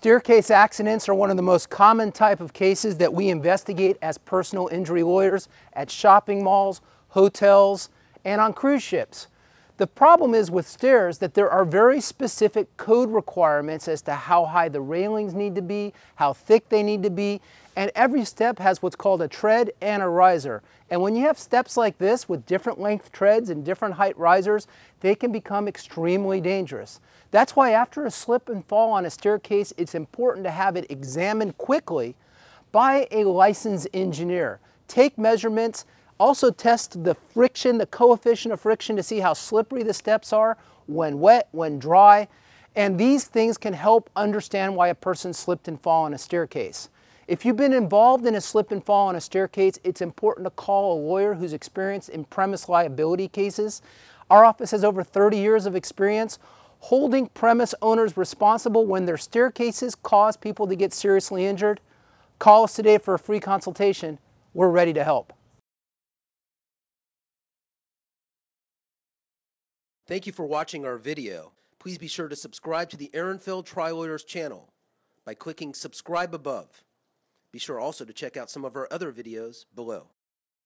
Staircase accidents are one of the most common type of cases that we investigate as personal injury lawyers at shopping malls, hotels, and on cruise ships. The problem is with stairs that there are very specific code requirements as to how high the railings need to be, how thick they need to be, and every step has what's called a tread and a riser. And when you have steps like this with different length treads and different height risers, they can become extremely dangerous. That's why after a slip and fall on a staircase, it's important to have it examined quickly by a licensed engineer. Take measurements, also test the friction, the coefficient of friction to see how slippery the steps are when wet, when dry, and these things can help understand why a person slipped and fall on a staircase. If you've been involved in a slip and fall on a staircase, it's important to call a lawyer who's experienced in premise liability cases. Our office has over 30 years of experience holding premise owners responsible when their staircases cause people to get seriously injured. Call us today for a free consultation. We're ready to help. Thank you for watching our video. Please be sure to subscribe to the Aronfeld Trial Lawyers channel by clicking subscribe above. Be sure also to check out some of our other videos below.